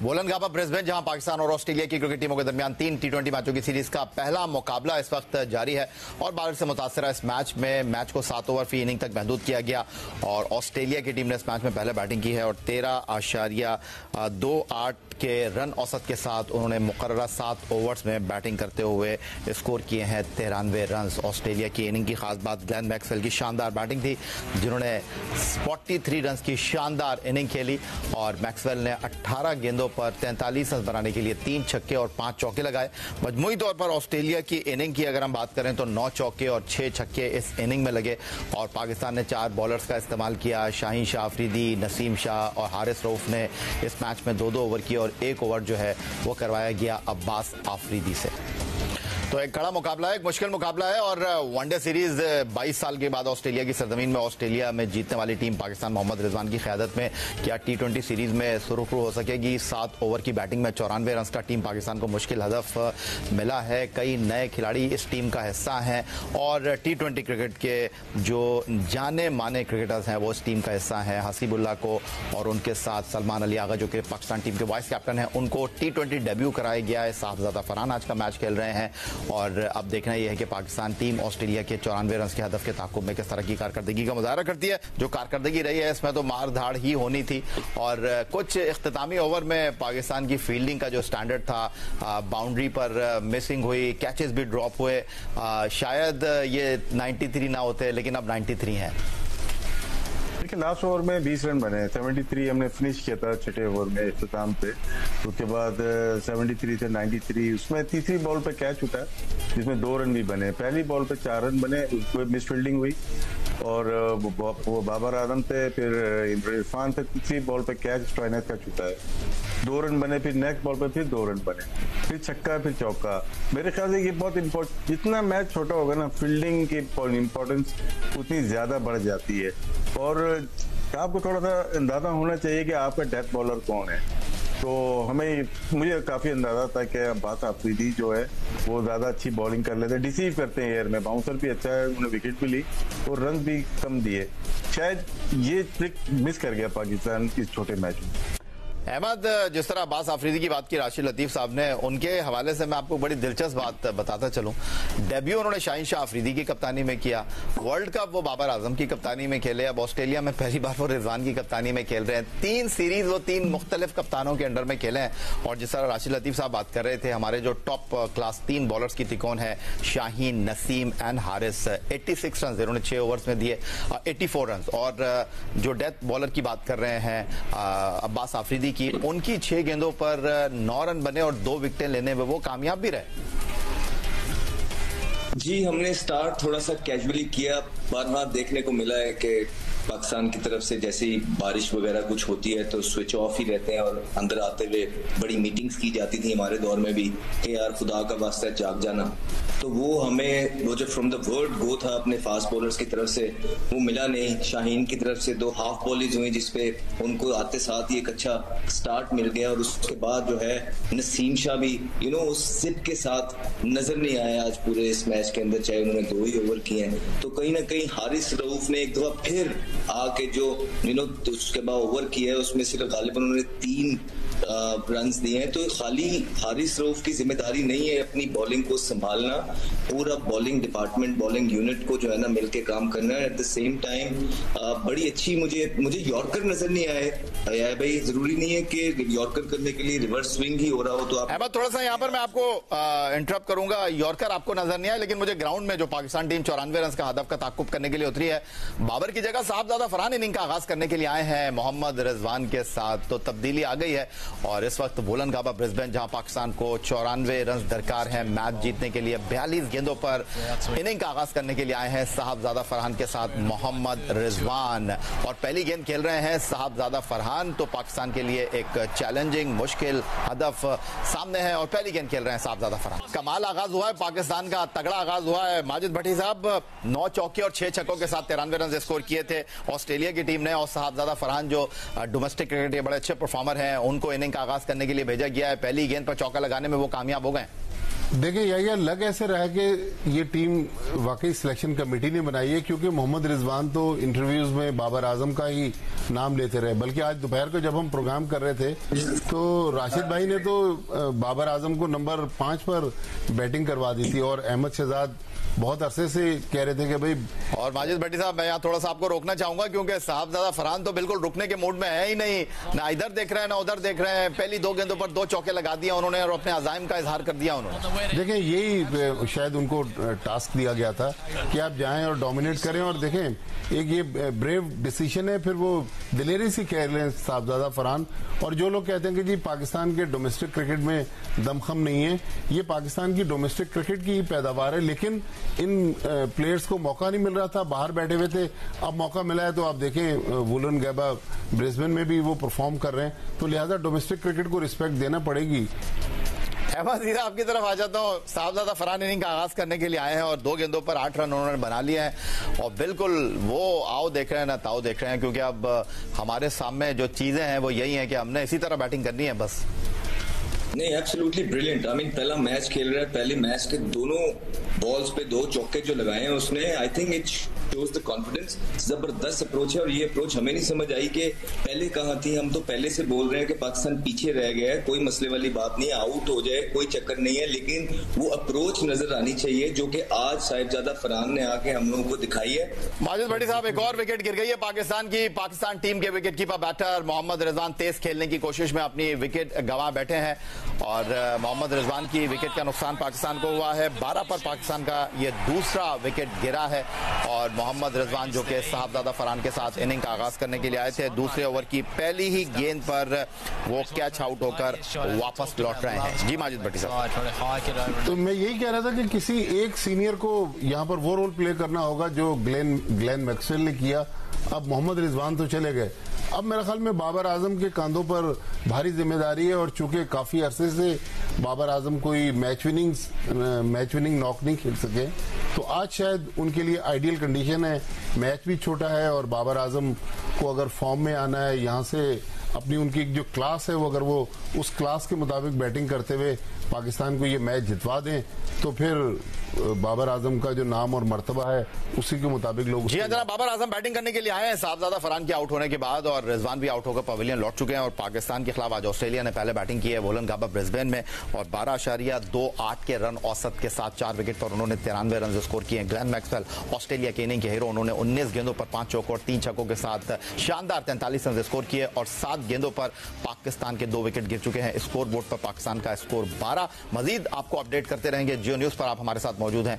वोलनगाबा Brisbane, जहाँ पाकिस्तान और Australia की क्रिकेट टीमों के दरमियान तीन टी ट्वेंटी मैचों की सीरीज़ का पहला मुकाबला इस वक्त जारी है और बारिश से मुतासर इस मैच में, मैच को सात ओवर फ़ी इनिंग तक महदूद किया गया और ऑस्ट्रेलिया की टीम ने इस मैच में पहले बैटिंग की है और तेरह आशारिया दो आठ के रन औसत के साथ उन्होंने मुकर सात ओवर्स में बैटिंग करते हुए स्कोर किए हैं। तिरानवे रन ऑस्ट्रेलिया की इनिंग की, खास बात ग्लैन मैक्सवेल की शानदार बैटिंग थी, जिन्होंने 43 रन की शानदार इनिंग खेली और मैक्सवेल ने 18 गेंदों पर 43 रन बनाने के लिए तीन छक्के और पाँच चौके लगाए। मजमुई तौर पर ऑस्ट्रेलिया की इनिंग की अगर हम बात करें तो नौ चौके और छह छक्के इस इनिंग में लगे। और पाकिस्तान ने चार बॉलर्स का इस्तेमाल किया, शाहीन शाह, अफरीदी, नसीम शाह और हारिस रऊफ ने इस मैच में दो दो ओवर किए और एक ओवर जो है वो करवाया गया अब्बास आफरीदी से। तो एक कड़ा मुकाबला है, एक मुश्किल मुकाबला है और वनडे सीरीज़ 22 साल के बाद ऑस्ट्रेलिया की सरजमीन में ऑस्ट्रेलिया में जीतने वाली टीम पाकिस्तान मोहम्मद रिजवान की क्यादत में क्या टी सीरीज़ में सुरखरू हो सकेगी? सात ओवर की बैटिंग में चौरानवे रन का टीम पाकिस्तान को मुश्किल हदफ मिला है। कई नए खिलाड़ी इस टीम का हिस्सा हैं और टी क्रिकेट के जो जाने माने क्रिकेटर्स हैं, वो इस टीम का हिस्सा हैं। हसीबुल्ला को और उनके साथ सलमान अली आगा, जो कि पाकिस्तान टीम के वाइस कैप्टन हैं, उनको टी डेब्यू कराया गया है। साहबजादा फरहान आज का मैच खेल रहे हैं। और अब देखना यह है कि पाकिस्तान टीम ऑस्ट्रेलिया के चौरानवे रन के हदफ के ताकुब में किस तरह की कारकर्दगी का मुजाहरा करती है। जो कारकर्दगी रही है, इसमें तो मार धाड़ ही होनी थी। और कुछ अख्तामी ओवर में पाकिस्तान की फील्डिंग का जो स्टैंडर्ड था बाउंड्री पर मिसिंग हुई, कैचेस भी ड्रॉप हुए। शायद ये 93 ना होते, लेकिन अब 93 हैं। देखिए लास्ट ओवर में 20 रन बने 73 हमने फिनिश किया था छठे ओवर में अख्ताम पे। उसके बाद 73 से 93 उसमें तीसरी बॉल पे कैच उठा जिसमें दो रन भी बने। पहली बॉल पे चार रन बने मिस फील्डिंग हुई। और, वो बाबर आज़म थे, फिर इरफान थे तीसरी बॉल पे कैच स्टॉइनस का छूटा है। दो रन बने, फिर नेक्स्ट बॉल पे फिर दो रन बने। फिर छक्का, फिर चौका। मेरे ख्याल से ये बहुत इम्पोर्टेंट जितना मैच छोटा होगा ना फील्डिंग की इम्पोर्टेंस उतनी ज़्यादा बढ़ जाती है। और, आपको थोड़ा सा अंदाज़ा होना चाहिए कि आपका डेथ बॉलर कौन है? तो हमें मुझे काफ़ी अंदाज़ा था कि अब्बास आफरीदी जो है, वो ज़्यादा अच्छी बॉलिंग कर लेते हैं डिसीव करते हैं एयर में बाउंसर भी अच्छा है, उन्होंने विकेट भी ली और रन भी कम दिए। शायद ये ट्रिक मिस कर गया पाकिस्तान इस छोटे मैच में। अहमद, जिस तरह अब्बास आफरीदी की बात की, राशिद लतीफ साहब ने, उनके हवाले से मैं आपको बड़ी दिलचस्प बात बताता चलूँ। डेब्यू उन्होंने शाहीन शाह अफरीदी की कप्तानी में किया। वर्ल्ड कप, वो बाबर आज़म की कप्तानी में खेले। अब ऑस्ट्रेलिया में पहली बार वो रिजवान की कप्तानी में खेल रहे हैं। तीन सीरीज़, वो तीन मुख्तलिफ़ कप्तानों के अंडर में खेले हैं। और जिस तरह राशिद लतीफ साहब बात कर रहे थे, हमारे जो टॉप क्लास तीन बॉलर्स की तिकोन है, Shaheen, Naseem and Haris, eighty six run इन्होंने छह ओवर्स में दिए एट्टी फोर रन और जो डेथ बॉलर की बात कर रहे हैं अब्बास आफरीदी की उनकी छह गेंदों पर नौ रन बने और दो विकेटें लेने में वो कामयाब भी रहे। जी, हमने स्टार्ट थोड़ा सा कैजुअली किया। बार बार देखने को मिला है कि पाकिस्तान की तरफ़ से जैसे ही बारिश वगैरह कुछ होती है तो स्विच ऑफ़ ही रहते हैं और अंदर आते हुए बड़ी मीटिंग्स की जाती थी हमारे दौर में भी कि यार खुदा का वास्ता जाग जाना। तो वो हमें, वो जो फ्रॉम द वर्ड गो था अपने फास्ट बॉलर्स की तरफ़ से, वो मिला नहीं। शाहीन की तरफ़ से दो हाफ़ बॉलिंग हुई जिसपे उनको आते साथ ही एक अच्छा स्टार्ट मिल गया और उसके बाद जो है नसीम शाह भी यू नो उस सिप के साथ नज़र नहीं आया आज पूरे इस मैच के अंदर, चाहे उन्होंने दो ही ओवर किए हैं। तो कहीं ना कहीं हारिस रऊफ ने एक दफ़ा फिर आके जो यू नो उसके बाद ओवर किया है, उसमें सिर्फ़ गालिबन उन्होंने तीन रन दिए हैं। तो खाली हारिस रऊफ की ज़िम्मेदारी नहीं है अपनी बॉलिंग को संभालना, पूरा बॉलिंग डिपार्टमेंट बॉलिंग यूनिट को जो है ना मिलके काम करना है। एट द सेम टाइम बड़ी अच्छी मुझे मुझे यॉर्कर नज़र नहीं आए। आया भाई, ज़रूरी नहीं है कि यॉर्कर करने के लिए रिवर्स स्विंग ही हो रहा हो तो आप थोड़ा सा यहाँ पर मैं आपको इंटरप्ट करूँगा। यॉर्कर आपको नज़र नहीं आया लेकिन मुझे ग्राउंड में जो पाकिस्तान टीम चौरानवे रन का हदफ का ताकुब करने के लिए उतरी है, बाबर की जगह साहब ज़्यादा फरहान इनिंग का आगाज़ करने के लिए आए हैं मोहम्मद रिजवान के साथ। तो तब्दीली आ गई है और इस वक्त बोलन गाबा ब्रिस्बेन, जहाँ पाकिस्तान को चौरानवे रन दरकार है, मैच जीतने के लिए बयालीस गेंदों पर इनिंग का आगाज़ करने के लिए आए हैं साहबजादा फरहान के साथ मोहम्मद रिजवान। और पहली गेंद खेल रहे हैं साहबजादा फरहान तो पाकिस्तान के लिए एक चैलेंजिंग मुश्किल हदफ सामने है और पहली गेंद खेल रहे हैं साहबजादा फरहान। कमाल आगाज़ हुआ है पाकिस्तान का, तगड़ा आगाज़ हुआ है। माजिद भट्टी साहब, नौ चौके और छह छक्कों के साथ तिरानवे रन स्कोर किए थे ऑस्ट्रेलिया की टीम ने और साहबजादा फरहान जो डोमेस्टिक क्रिकेट के बड़े अच्छे परफॉर्मर हैं, उनको इनिंग का आगाज़ करने के लिए भेजा गया है। पहली गेंद पर चौका लगाने में वो कामयाब हो गए देखिए, यह लग ऐसे रहा है कि ये टीम वाकई सिलेक्शन कमेटी ने बनाई है, क्योंकि मोहम्मद रिजवान तो इंटरव्यूज़ में बाबर आज़म का ही नाम लेते रहे, बल्कि आज दोपहर को जब हम प्रोग्राम कर रहे थे तो राशिद भाई ने तो बाबर आज़म को नंबर पाँच पर बैटिंग करवा दी थी और अहमद शहजाद बहुत अरसे से कह रहे थे कि भाई और माजिद भट्टी साहब मैं यहाँ थोड़ा सा आपको रोकना चाहूँगा क्योंकि साहबजादा फरहान तो बिल्कुल रुकने के मूड में है ही नहीं। ना इधर देख रहे हैं ना उधर देख रहे हैं। पहली दो गेंदों पर दो चौके लगा दिया उन्होंने और अपने अजायम का इजहार कर दिया उन्होंने। देखें यही शायद उनको टास्क दिया गया था कि आप जाएँ और डोमिनेट करें और देखें एक ये ब्रेव डिसीज़न है फिर वो दिलेरी सी कह रहे हैं साहबजादा फरहान। और जो लोग कहते हैं कि जी पाकिस्तान के डोमेस्टिक क्रिकेट में दमखम नहीं है ये पाकिस्तान की डोमेस्टिक क्रिकेट की पैदावार है लेकिन इन प्लेयर्स को मौका नहीं मिल रहा था, बाहर बैठे हुए थे। अब मौका मिला है तो आप देखें वुलन गैबा ब्रिस्बेन में भी वो परफॉर्म कर रहे हैं। तो लिहाजा डोमेस्टिक क्रिकेट को रिस्पेक्ट देना पड़ेगी। अहमद आपकी तरफ़ आ जाता हूँ। साहबजादा फरहान इनिंग का आगाज़ करने के लिए आए हैं और दो गेंदों पर आठ रन उन्होंने बना लिए हैं। और बिल्कुल वो आओ देख रहे हैं ना ताओ देख रहे हैं, क्योंकि अब हमारे सामने जो चीज़ें हैं वो यही है कि हमने इसी तरह बैटिंग करनी है, बस। नहीं एब्सोल्युटली ब्रिलियंट आई मीन पहला मैच खेल रहा है, पहले मैच के दोनों बॉल्स पे दो चौके जो लगाए हैं उसने I think it shows the confidence ज़बरदस्त अप्रोच है और ये अप्रोच हमें नहीं समझ आई कि पहले कहा थी। हम तो पहले से बोल रहे हैं कि पाकिस्तान पीछे रह गया है। कोई मसले वाली बात नहीं आउट हो जाए, कोई चक्कर नहीं है। लेकिन वो अप्रोच नज़र आनी चाहिए, जो कि आज साहिबजादा फरहान ने आके हम लोगों को दिखाई है। माजिद भट्टी साहब, एक और विकेट गिर गई है पाकिस्तान की। पाकिस्तान टीम के wicket keeper batter Mohammad Rizwan तेज खेलने की कोशिश में अपनी विकेट गंवा बैठे हैं। और मोहम्मद रिजवान की विकेट का नुकसान पाकिस्तान को हुआ है। 12 पर पाकिस्तान का ये दूसरा विकेट गिरा है। और मोहम्मद रिजवान जो कि साहबजादा फरहान के साथ इनिंग का आगाज़ करने के लिए आए थे, दूसरे ओवर की पहली ही गेंद पर वो कैच आउट होकर वापस लौट रहे हैं। जी, माजिद भट्टी साहब। तो मैं यही कह रहा था कि किसी एक सीनियर को यहाँ पर वो रोल प्ले करना होगा जो ग्लेन ग्लेन मैक्सवेल ने किया। अब मोहम्मद रिजवान तो चले गए। अब मेरे ख्याल में बाबर आज़म के कंधों पर भारी ज़िम्मेदारी है और चूँकि काफ़ी अरसे से बाबर आज़म कोई match winning match winning knock नहीं खेल सके तो आज शायद उनके लिए आइडियल कंडीशन है। मैच भी छोटा है और बाबर आज़म को अगर फॉर्म में आना है, यहाँ से अपनी उनकी जो क्लास है, वो अगर वो उस क्लास के मुताबिक बैटिंग करते हुए पाकिस्तान को ये मैच जितवा दें तो फिर बाबर आज़म का जो नाम और मरतबा है उसी के मुताबिक लोग जी हाँ, जनाब बाबर आज़म बैटिंग करने के लिए आए हैं साहबजादा फरहान के आउट होने के बाद और रिजवान भी आउट होकर पवेलियन लौट चुके हैं और पाकिस्तान के खिलाफ आज ऑस्ट्रेलिया ने पहले बैटिंग की है वोलन गाबा ब्रिस्बेन में और बारह आशारिया दो आठ के रन औसत के साथ चार विकेट पर उन्होंने तिरानवे रन स्कोर किए ग्लैन मैक्सवेल ऑस्ट्रेलिया के इनिंग के हीरो उन्होंने उन्नीस गेंदों पर पाँच चौकों और तीन छक्कों के साथ शानदार तैंतालीस रन स्कोर किए और सात गेंदों पर पाकिस्तान के दो विकेट गिर चुके हैं। स्कोर बोर्ड पर पाकिस्तान का स्कोर बारह मजीद आपको अपडेट करते रहेंगे। जियो न्यूज़ पर आप हमारे साथ मौजूद हैं।